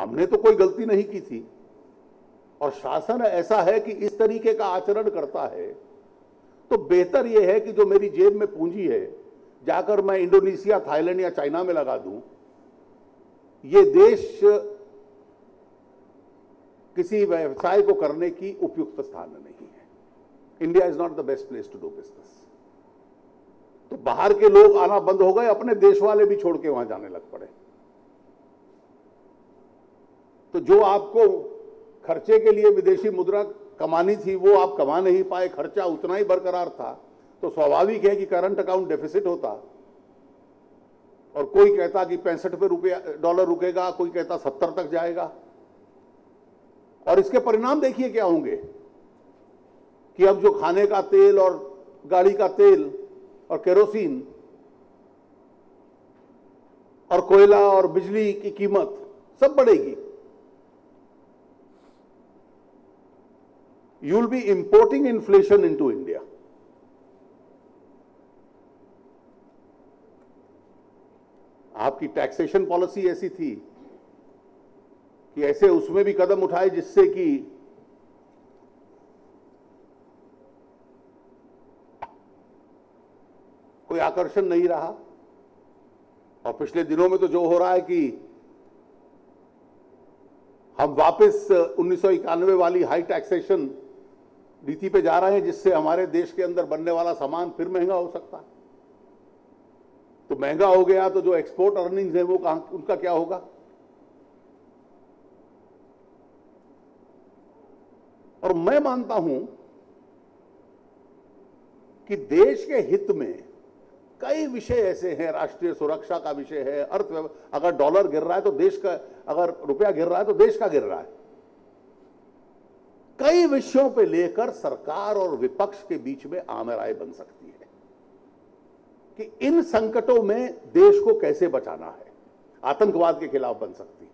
हमने तो कोई गलती नहीं की थी। और शासन ऐसा है कि इस तरीके का आचरण करता है तो बेहतर यह है कि जो मेरी जेब में पूंजी है, जाकर मैं इंडोनेशिया, थाईलैंड या चाइना में लगा दूँ। ये देश किसी व्यवसाय को करने की उपयुक्त स्थान नहीं है। India is not the best place to do business तो बाहर के लोग आना बंद हो गए, अपने देश वाले भी छोड़ के वहाँ जाने लग पड़े। तो जो आपको खर्चे के लिए विदेशी मुद्रा कमानी थी, वो आप कमा नहीं पाए, खर्चा उतना ही बरकरार था तो स्वाभाविक है कि करंट अकाउंट डेफिसिट होता। और कोई कहता कि पैंसठ पे रुपया डॉलर रुकेगा, कोई कहता सत्तर तक जाएगा। और इसके परिणाम देखिए क्या होंगे, कि अब जो खाने का तेल और गाड़ी का तेल और केरोसिन और कोयला और बिजली की कीमत सब बढ़ेगी। You will be importing inflation into India. आपकी टैक्सेशन पॉलिसी ऐसी थी कि ऐसे उसमें भी कदम उठाए जिससे कि कोई आकर्षण नहीं रहा और पिछले दिनों में तो जो हो रहा है कि हम वापस उन्नीस वाली हाई टैक्सेशन नीति पे जा रहे हैं जिससे हमारे देश के अंदर बनने वाला सामान फिर महँगा हो सकता है। तो महँगा हो गया तो जो एक्सपोर्ट अर्निंग्स है वो कहाँ, उनका क्या होगा? और मैं मानता हूँ कि देश के हित में कई विषय ऐसे हैं, राष्ट्रीय सुरक्षा का विषय है अर्थव्यवस्था अगर डॉलर गिर रहा है तो देश का, अगर रुपया गिर रहा है तो देश का गिर रहा है। कई विषयों पर लेकर सरकार और विपक्ष के बीच में आमराय बन सकती है कि इन संकटों में देश को कैसे बचाना है, आतंकवाद के खिलाफ बन सकती है।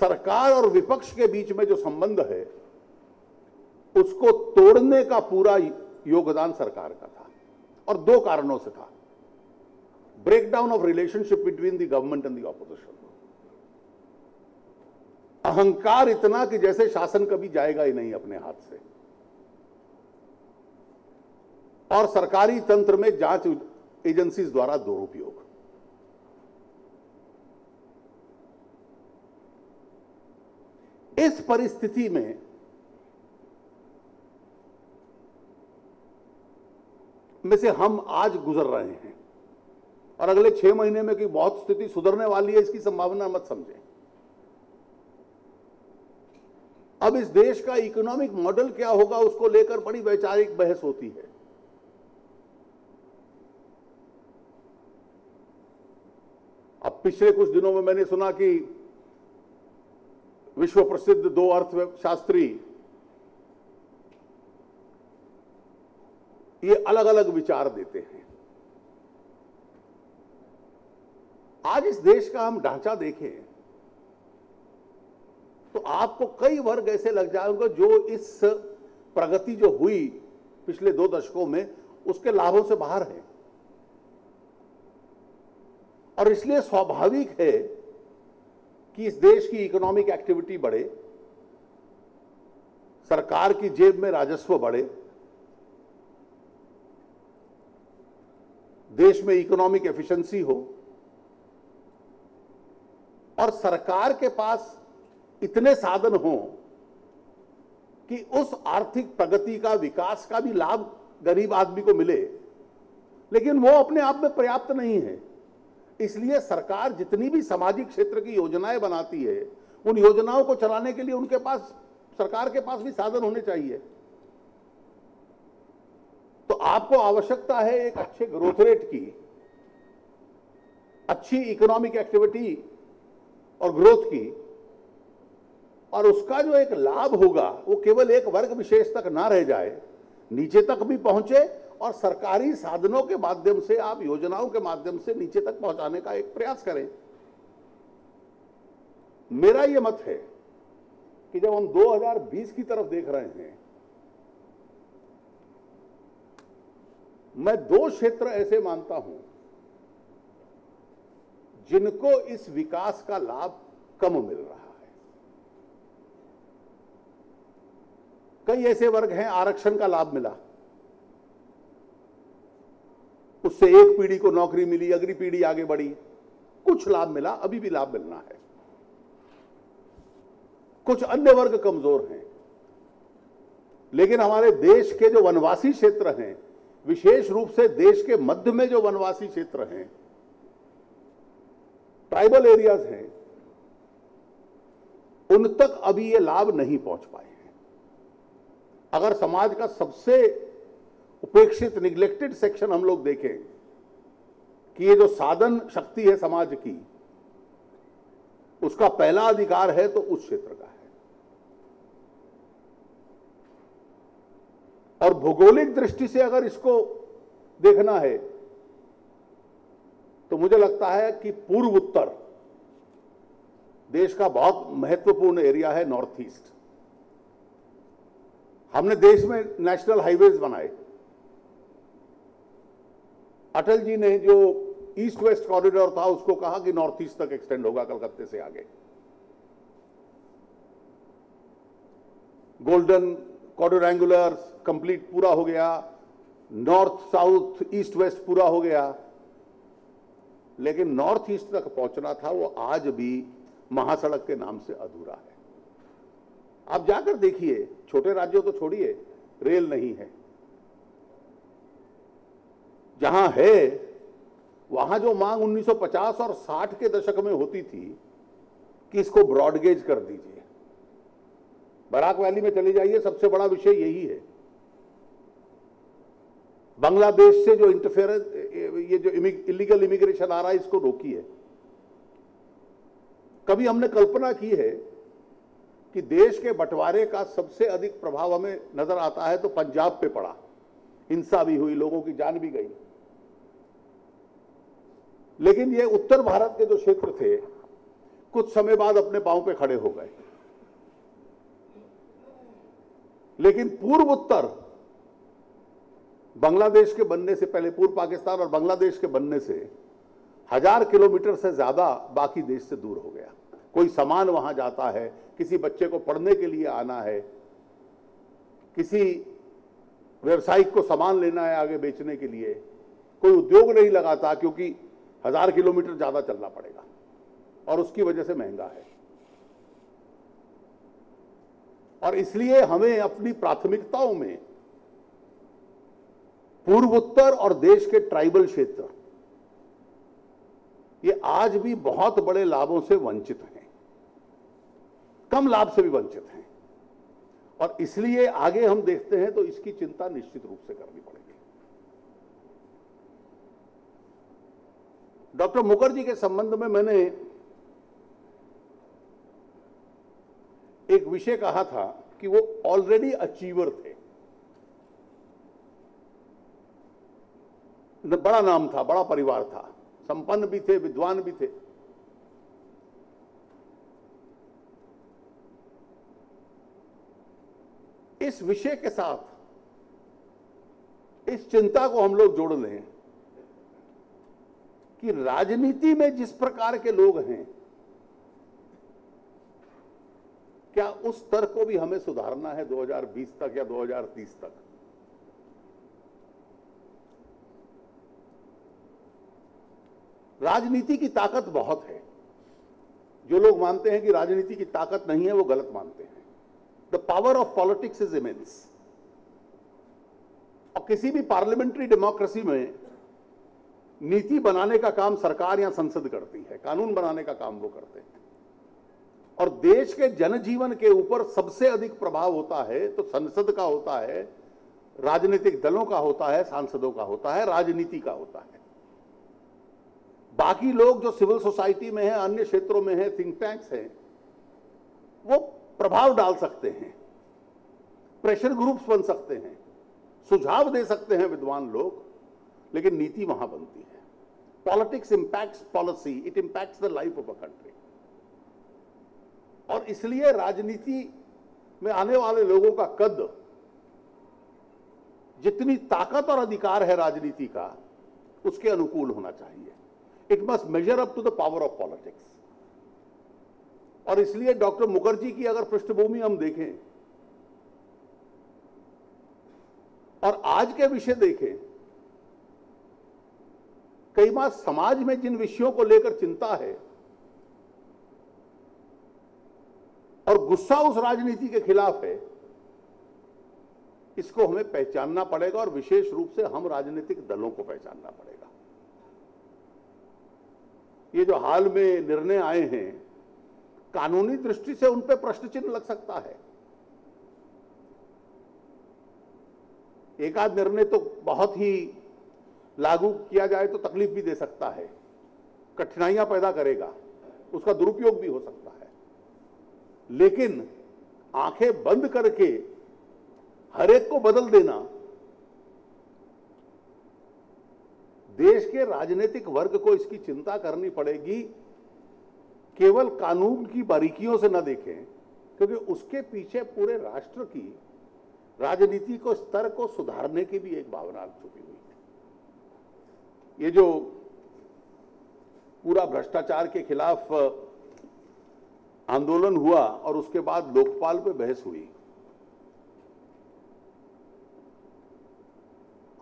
सरकार और विपक्ष के बीच में जो संबंध है, उसको तोड़ने का पूरा योगदान सरकार का था और दो कारणों से था। Breakdown of relationship between the government and the opposition अहंकार इतना कि जैसे शासन कभी जाएगा ही नहीं अपने हाथ से। और सरकारी तंत्र में जाँच एजेंसीज द्वारा दुरुपयोग। इस परिस्थिति में में से हम आज गुजर रहे हैं। और अगले छह महीने में कोई बहुत स्थिति सुधरने वाली है, इसकी संभावना मत समझें। अब इस देश का इकोनॉमिक मॉडल क्या होगा, उसको लेकर बड़ी वैचारिक बहस होती है। अब पिछले कुछ दिनों में मैंने सुना कि विश्व प्रसिद्ध दो अर्थशास्त्री, ये अलग अलग विचार देते हैं। आज इस देश का हम ढांचा देखें तो आपको कई वर्ग ऐसे लग जाएँगे जो इस प्रगति जो हुई पिछले दो दशकों में, उसके लाभों से बाहर है। और इसलिए स्वाभाविक है कि इस देश की इकोनॉमिक एक्टिविटी बढ़े, सरकार की जेब में राजस्व बढ़े, देश में इकोनॉमिक एफिशिएंसी हो और सरकार के पास इतने साधन हों कि उस आर्थिक प्रगति का, विकास का भी लाभ गरीब आदमी को मिले, लेकिन वो अपने आप में पर्याप्त नहीं है। इसलिए सरकार जितनी भी सामाजिक क्षेत्र की योजनाएँ बनाती है, उन योजनाओं को चलाने के लिए उनके पास, सरकार के पास भी साधन होने चाहिए। तो आपको आवश्यकता है एक अच्छे ग्रोथ रेट की, अच्छी इकोनॉमिक एक्टिविटी और ग्रोथ की, और उसका जो एक लाभ होगा, वो केवल एक वर्ग विशेष तक ना रह जाए, नीचे तक भी पहुँचे और सरकारी साधनों के माध्यम से आप, योजनाओं के माध्यम से नीचे तक पहुँचाने का एक प्रयास करें। मेरा यह मत है कि जब हम 2020 की तरफ़ देख रहे हैं, मैं दो क्षेत्र ऐसे मानता हूँ जिनको इस विकास का लाभ कम मिल रहा है। कई ऐसे वर्ग हैं, आरक्षण का लाभ मिला। उससे एक पीढ़ी को नौकरी मिली, अगली पीढ़ी आगे बढ़ी। कुछ लाभ मिला, अभी भी लाभ मिलना है। कुछ अन्य वर्ग कमज़ोर हैं। लेकिन हमारे देश के जो वनवासी क्षेत्र हैं, विशेष रूप से देश के मध्य में जो वनवासी क्षेत्र हैं ट्राइबल एरियाज़ हैं, उन तक अभी ये लाभ नहीं पहुँच पाए हैं। अगर समाज का सबसे उपेक्षित निग्लेक्टेड सेक्शन हम लोग देखें, कि ये जो साधन शक्ति है समाज की, उसका पहला अधिकार है तो उस क्षेत्र का है। और भौगोलिक दृष्टि से अगर इसको देखना है तो मुझे लगता है कि पूर्व उत्तर देश का बहुत महत्वपूर्ण एरिया है नॉर्थ ईस्ट। हमने देश में नेशनल हाईवेज बनाए। अटल जी ने जो ईस्ट वेस्ट कॉरिडोर था, उसको कहा कि नॉर्थ ईस्ट तक एक्सटेंड होगा कलकत्ते से आगे। गोल्डन कॉर्डोरेंगुलर कंप्लीट पूरा हो गया। नॉर्थ साउथ ईस्ट वेस्ट पूरा हो गया। लेकिन नॉर्थ ईस्ट तक पहुँचना था, वो आज भी महासड़क के नाम से अधूरा है। आप जाकर देखिए, छोटे राज्यों तो छोड़िए, रेल नहीं है। जहाँ है, वहाँ जो मांग 1950 और 60 के दशक में होती थी, कि इसको ब्रॉडगेज कर दीजिए। बराक वैली में चले जाइए, सबसे बड़ा विषय यही है। बांग्लादेश से जो इंटरफेरेंस ये जो इलीगल इमिग्रेशन आ रहा है, इसको रोकी है। कभी हमने कल्पना की है कि देश के बंटवारे का सबसे अधिक प्रभाव हमें नज़र आता है तो पंजाब पे पड़ा। हिंसा भी हुई, लोगों की जान भी गई। लेकिन ये उत्तर भारत के जो क्षेत्र थे, कुछ समय बाद अपने पाँव पे खड़े हो गए। लेकिन पूर्व उत्तर बांग्लादेश के बनने से पहले, पूर्व पाकिस्तान और बांग्लादेश के बनने से हज़ार किलोमीटर से ज़्यादा बाकी देश से दूर हो गया। कोई सामान वहाँ जाता है, किसी बच्चे को पढ़ने के लिए आना है, किसी व्यवसायिक को सामान लेना है आगे बेचने के लिए, कोई उद्योग नहीं लगाता क्योंकि हज़ार किलोमीटर ज़्यादा चलना पड़ेगा और उसकी वजह से महँगा है। और इसलिए हमें अपनी प्राथमिकताओं में पूर्वोत्तर और देश के ट्राइबल क्षेत्र। ये आज भी बहुत बड़े लाभों से वंचित हैं। कम लाभ से भी वंचित हैं। और इसलिए आगे हम देखते हैं तो इसकी चिंता निश्चित रूप से करनी पड़ेगी। डॉक्टर मुखर्जी के संबंध में मैंने एक विषय कहा था कि वो ऑलरेडी अचीवर थे। बड़ा नाम था, बड़ा परिवार था। संपन्न भी थे, विद्वान भी थे। इस विषय के साथ, इस चिंता को हम लोग जोड़ लें कि राजनीति में जिस प्रकार के लोग हैं, क्या उस स्तर को भी हमें सुधारना है 2020 तक या 2030 तक? राजनीति की ताकत बहुत है। जो लोग मानते हैं कि राजनीति की ताकत नहीं है, वो गलत मानते हैं। The power of politics is immense और किसी भी पार्लियामेंट्री डेमोक्रेसी में नीति बनाने का काम सरकार या संसद करती है, कानून बनाने का काम वो करते हैं। और देश के जनजीवन के ऊपर सबसे अधिक प्रभाव होता है तो संसद का होता है, राजनीतिक दलों का होता है, सांसदों का होता है, राजनीति का होता है। बाकी लोग जो सिविल सोसाइटी में हैं, अन्य क्षेत्रों में हैं थिंक टैंक्स हैं, वो प्रभाव डाल सकते हैं प्रेशर ग्रुप्स बन सकते हैं, सुझाव दे सकते हैं विद्वान लोग, लेकिन नीति वहाँ बनती है। Politics impacts policy it impacts the life of a country और इसलिए राजनीति में आने वाले लोगों का कद, जितनी ताकत और अधिकार है राजनीति का, उसके अनुकूल होना चाहिए। It must measure up to the power of politics और इसलिए डॉक्टर मुखर्जी की अगर पृष्ठभूमि हम देखें, और आज के विषय देखें, कई बार समाज में जिन विषयों को लेकर चिंता है, और गुस्सा उस राजनीति के खिलाफ है, इसको हमें पहचानना पड़ेगा और विशेष रूप से हम राजनीतिक दलों को पहचानना पड़ेगा। ये जो हाल में निर्णय आए हैं, कानूनी दृष्टि से उन पर प्रश्न चिन्ह लग सकता है। एक आध निर्णय तो बहुत ही लागू किया जाए तो तकलीफ़ भी दे सकता है, कठिनाइयाँ पैदा करेगा, उसका दुरुपयोग भी हो सकता है। लेकिन आँखें बंद करके हर एक को बदल देना देश के राजनीतिक वर्ग को इसकी चिंता करनी पड़ेगी। केवल कानून की बारीकियों से न देखें, क्योंकि उसके पीछे पूरे राष्ट्र की राजनीति को, स्तर को सुधारने की भी एक भावना छुपी हुई है ये जो पूरा भ्रष्टाचार के खिलाफ आंदोलन हुआ और उसके बाद लोकपाल पे बहस हुई।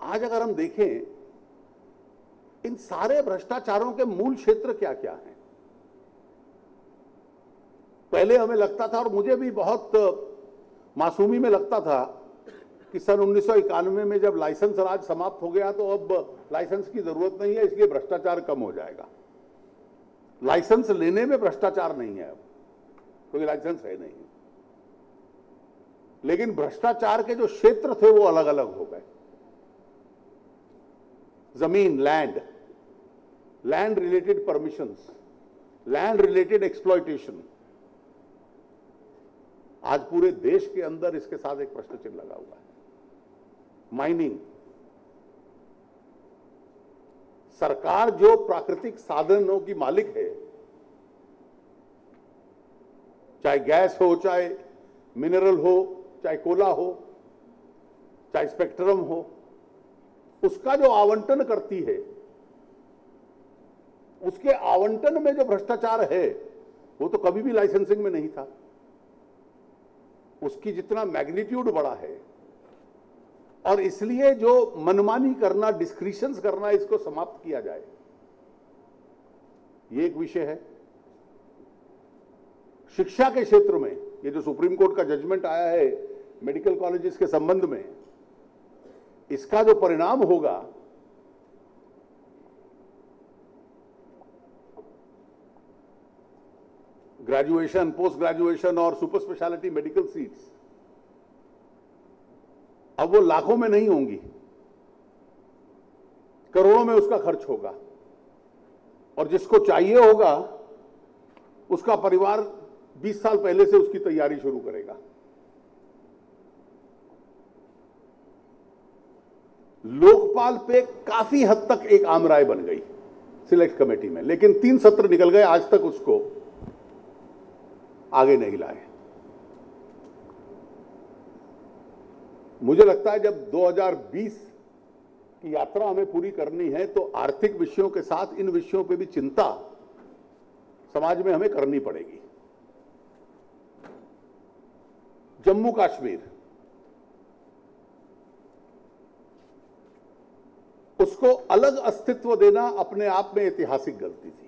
आज अगर हम देखें इन सारे भ्रष्टाचारों के मूल क्षेत्र क्या क्या हैं? पहले हमें लगता था और मुझे भी बहुत मासूमी में लगता था कि सन उन्नीस सौ इक्यानवे में जब लाइसेंस राज समाप्त हो गया तो अब लाइसेंस की ज़रूरत नहीं है, इसलिए भ्रष्टाचार कम हो जाएगा। लाइसेंस लेने में भ्रष्टाचार नहीं है अब, क्योंकि लाइसेंस है नहीं। लेकिन भ्रष्टाचार के जो क्षेत्र थे वो अलग अलग हो गए। ज़मीन land land related permissions land related exploitation आज पूरे देश के अंदर इसके साथ एक प्रश्न चिन्ह लगा हुआ है। माइनिंग सरकार जो प्राकृतिक साधनों की मालिक है, चाहे गैस हो, चाहे मिनरल हो, चाहे कोला हो, चाहे स्पेक्ट्रम हो, उसका जो आवंटन करती है उसके आवंटन में जो भ्रष्टाचार है, वो तो कभी भी लाइसेंसिंग में नहीं था। उसकी जितना मैग्नीट्यूड बड़ा है, और इसलिए जो मनमानी करना डिस्क्रिशन करना, इसको समाप्त किया जाए। ये एक विषय है। शिक्षा के क्षेत्र में, ये जो सुप्रीम कोर्ट का जजमेंट आया है मेडिकल कॉलेजेस के संबंध में, इसका जो परिणाम होगा ग्रेजुएशन पोस्ट ग्रेजुएशन और सुपर स्पेशलिटी मेडिकल सीट्स अब वो लाखों में नहीं होंगी। करोड़ों में उसका खर्च होगा। और जिसको चाहिए होगा, उसका परिवार 20 साल पहले से उसकी तैयारी शुरू करेगा। लोकपाल पे काफ़ी हद तक एक आम राय बन गई सिलेक्ट कमेटी में, लेकिन तीन सत्र निकल गए आज तक उसको। आगे नहीं लाए। मुझे लगता है जब 2020 की यात्रा हमें पूरी करनी है तो आर्थिक विषयों के साथ इन विषयों पे भी चिंता समाज में हमें करनी पड़ेगी। जम्मू कश्मीर, उसको अलग अस्तित्व देना अपने आप में ऐतिहासिक गलती थी।